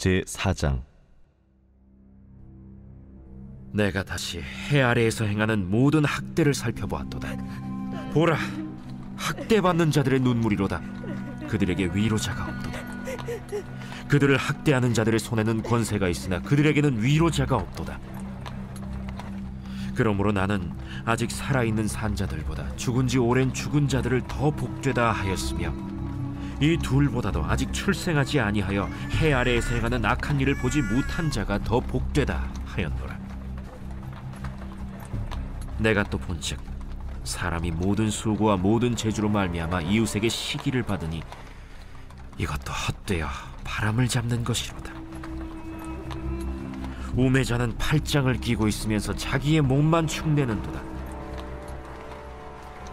제 4장 내가 다시 해 아래에서 행하는 모든 학대를 살펴보았도다. 보라, 학대받는 자들의 눈물이로다. 그들에게 위로자가 없도다. 그들을 학대하는 자들의 손에는 권세가 있으나 그들에게는 위로자가 없도다. 그러므로 나는 아직 살아있는 산자들보다 죽은 지 오랜 죽은 자들을 더 복되다 하였으며 이 둘보다도 아직 출생하지 아니하여 해 아래에서 행하는 악한 일을 보지 못한 자가 더 복되다 하였노라. 내가 또 본즉 사람이 모든 수고와 모든 재주로 말미암아 이웃에게 시기를 받으니 이것도 헛되어 바람을 잡는 것이로다. 우매자는 팔짱을 끼고 있으면서 자기의 몸만 축내는도다.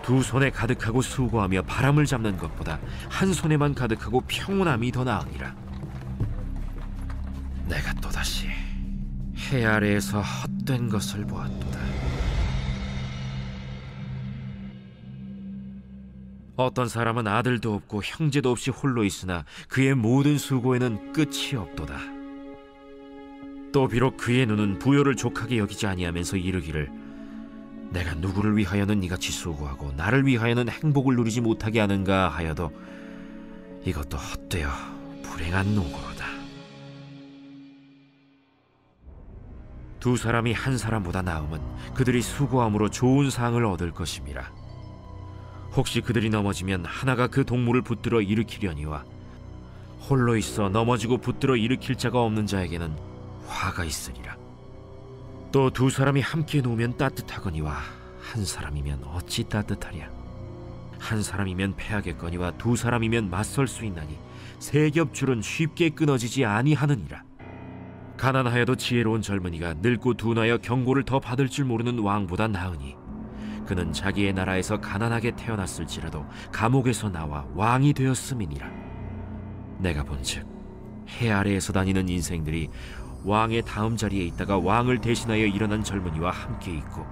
두 손에 가득하고 수고하며 바람을 잡는 것보다 한 손에만 가득하고 평온함이 더 나으니라. 내가 또다시 해 아래에서 헛된 것을 보았도다. 어떤 사람은 아들도 없고 형제도 없이 홀로 있으나 그의 모든 수고에는 끝이 없도다. 또 비록 그의 눈은 부요를 족하게 여기지 아니하면서 이르기를 내가 누구를 위하여는 이같이 수고하고 나를 위하여는 행복을 누리지 못하게 하는가 하여도 이것도 헛되어 불행한 노고로다. 두 사람이 한 사람보다 나음은 그들이 수고함으로 좋은 상을 얻을 것임이라. 혹시 그들이 넘어지면 하나가 그 동물을 붙들어 일으키려니와 홀로 있어 넘어지고 붙들어 일으킬 자가 없는 자에게는 화가 있으리라. 또 두 사람이 함께 누우면 따뜻하거니와 한 사람이면 어찌 따뜻하랴. 한 사람이면 패하겠거니와 두 사람이면 맞설 수 있나니 세 겹줄은 쉽게 끊어지지 아니하느니라. 가난하여도 지혜로운 젊은이가 늙고 둔하여 경고를 더 받을 줄 모르는 왕보다 나으니 그는 자기의 나라에서 가난하게 태어났을지라도 감옥에서 나와 왕이 되었음이니라. 내가 본즉 해 아래에서 다니는 인생들이 왕의 다음 자리에 있다가 왕을 대신하여 일어난 젊은이와 함께 있고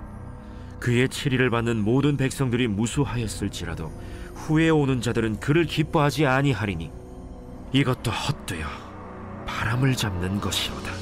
그의 치리를 받는 모든 백성들이 무수하였을지라도 후에 오는 자들은 그를 기뻐하지 아니하리니 이것도 헛되어 바람을 잡는 것이로다.